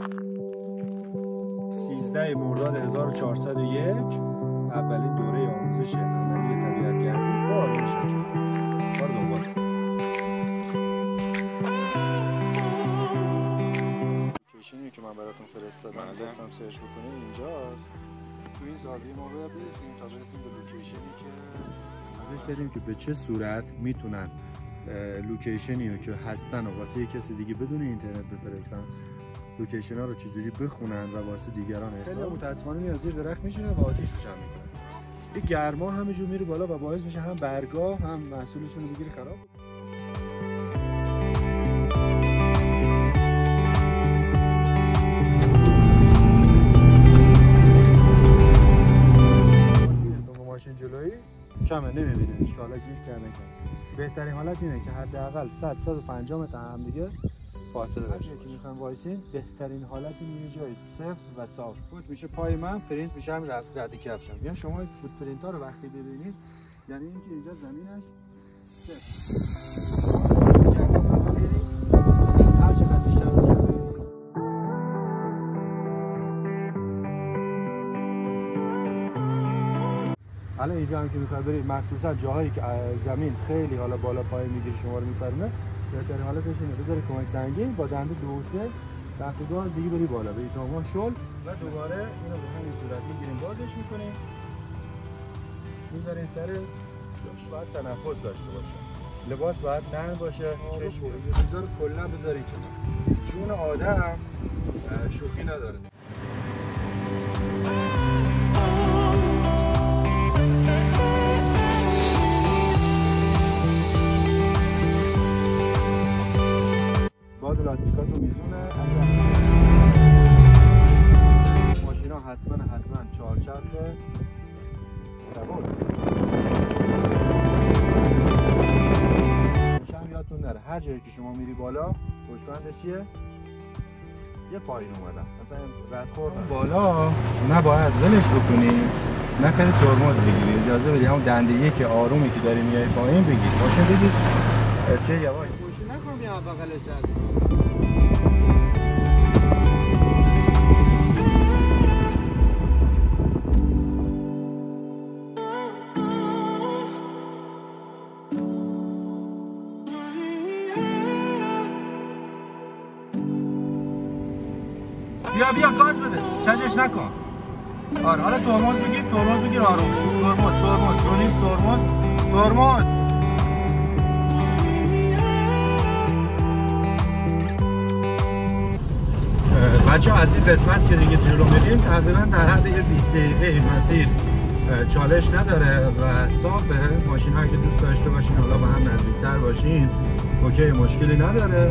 13 مرداد 1401 اولین دوره آموزش عملی طبیعتگردی با آرمان شاکری دوباره location ی که من براتون فرستادم گفتم search بکنید اینجاست. تو این زاویه ما باید برسیم تا برسیم به location ی که ازش داریم که به چه صورت می‌تونن location ی رو که هستن و واسه کسی دیگه بدون اینترنت بفرستن location ها رو چجوری بخونن و واسه دیگران ارسال خیلی متاسفانه میاد زیر درخت میشینه و آتیش روشن می‌کنه این گرما همینجور میره بالا و باعث میشه هم برگا هم محصولشون رو بگیری خراب. ماشین جلویی کمه نمیبینیش که حالا گیر کرده بهترین حالت اینه که حداقل 100 150 متر هم دیگه فاصله داشته که می‌خوام وایسین بهترین حالت این جای سفت و صاف. فوت میشه پای من پرینت میشه هم رد کفشم. یا شما footprint ها رو وقتی ببینید یعنی اینکه اینجا زمینش سفت. باشه الان اینجا هم که می‌خواد برید مخصوصا جاهایی که زمین خیلی حالا بالا پایین می‌گیره شما رو میفرمه بهترین حالتش اینه. بذاری کمک سنگین با دنده دو سه. دفعه دیگه بری بالا. به شما شل. و دوباره اینو به همین صورت می‌گیریم. بازش می‌کنیم. می‌ذارین سر باید تنفس داشته باشه. لباس باید نرم باشه. چشم بذار کلا بذاری کنار. چون آدم شوخی نداره. باد لاستیکاتو میزونه. ماشینا حتما حتما چهار چرخ سبک کم یادتون نره. هر جایی که شما میری بالا پشتبندش چیه؟ یه پایین اومدم مثلا رد خوردم بالا نباید ولش بکنی. نه خیلی ترمز بگیری. اجازه بدی. همون دنده که آرومی که داری میای پایین بگیر ماشین بگیر چه یواش میاد بغلش بیا بیا گاز بده چجش نکن آره حالا ترمز بگیر ترمز بگیر آروم ترمز ترمز دو ترمز ترمز بچه از این قسمت که دیگه جلو میدیم تقریبا در حد یه 20 دقیقه این مسیر چالش نداره و صافه ماشین هایی که دوست داشته باشین حالا با هم نزدیکتر باشین اوکی مشکلی نداره.